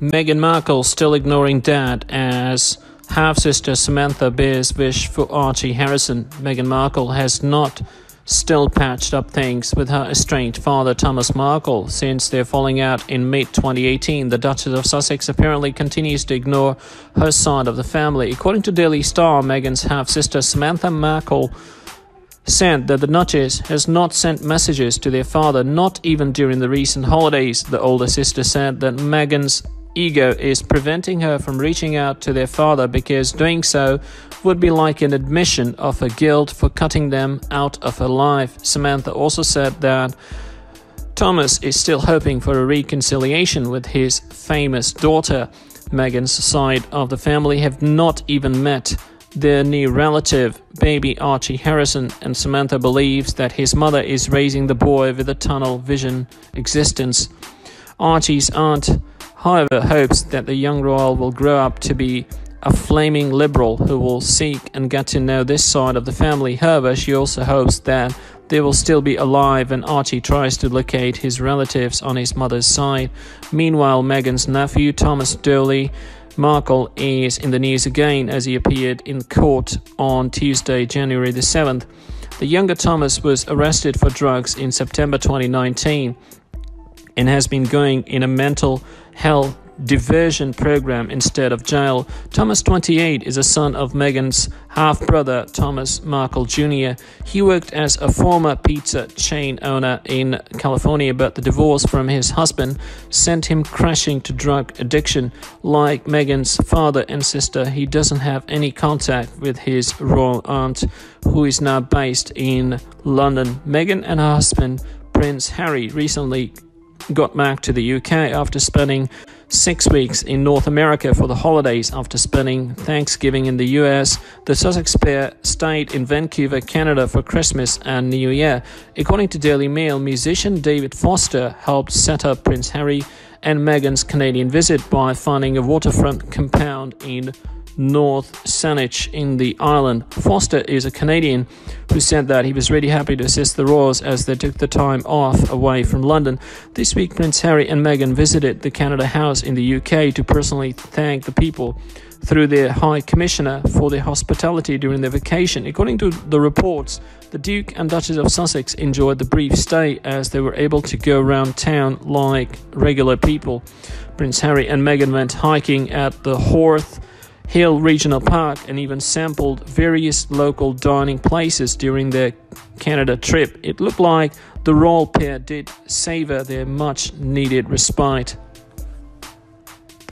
Meghan Markle still ignoring dad as half sister Samantha bears wish for Archie Harrison. Meghan Markle has not still patched up things with her estranged father Thomas Markle since their falling out in mid 2018. The Duchess of Sussex apparently continues to ignore her side of the family. According to Daily Star, Meghan's half sister Samantha Markle said that the Duchess has not sent messages to their father, not even during the recent holidays. The older sister said that Meghan's ego is preventing her from reaching out to their father because doing so would be like an admission of her guilt for cutting them out of her life. Samantha also said that Thomas is still hoping for a reconciliation with his famous daughter. Meghan's side of the family have not even met their new relative, baby Archie Harrison, and Samantha believes that his mother is raising the boy with a tunnel vision existence. Archie's aunt however, hopes that the young royal will grow up to be a flaming liberal who will seek and get to know this side of the family. However, she also hopes that they will still be alive when Archie tries to locate his relatives on his mother's side. Meanwhile, Meghan's nephew, Thomas Dooley Markle, is in the news again as he appeared in court on Tuesday, January the 7th. The younger Thomas was arrested for drugs in September 2019 and has been going in a mental health diversion program instead of jail. Thomas, 28, is a son of Meghan's half brother, Thomas Markle Jr. He worked as a former pizza chain owner in California, but the divorce from his husband sent him crashing to drug addiction. Like Meghan's father and sister, he doesn't have any contact with his royal aunt, who is now based in London. Meghan and her husband, Prince Harry, recently got back to the UK after spending six weeks in North America for the holidays after spending Thanksgiving in the US. The Sussex pair stayed in Vancouver, Canada for Christmas and New Year. According to Daily Mail, musician David Foster helped set up Prince Harry and Meghan's Canadian visit by finding a waterfront compound in North Saanich in the island. Foster is a Canadian who said that he was really happy to assist the Royals as they took the time off away from London. This week, Prince Harry and Meghan visited the Canada House in the UK to personally thank the people through their High Commissioner for their hospitality during their vacation. According to the reports, the Duke and Duchess of Sussex enjoyed the brief stay as they were able to go around town like regular people. Prince Harry and Meghan went hiking at the Horth Hill Regional Park and even sampled various local dining places during their Canada trip. It looked like the royal pair did savor their much needed respite.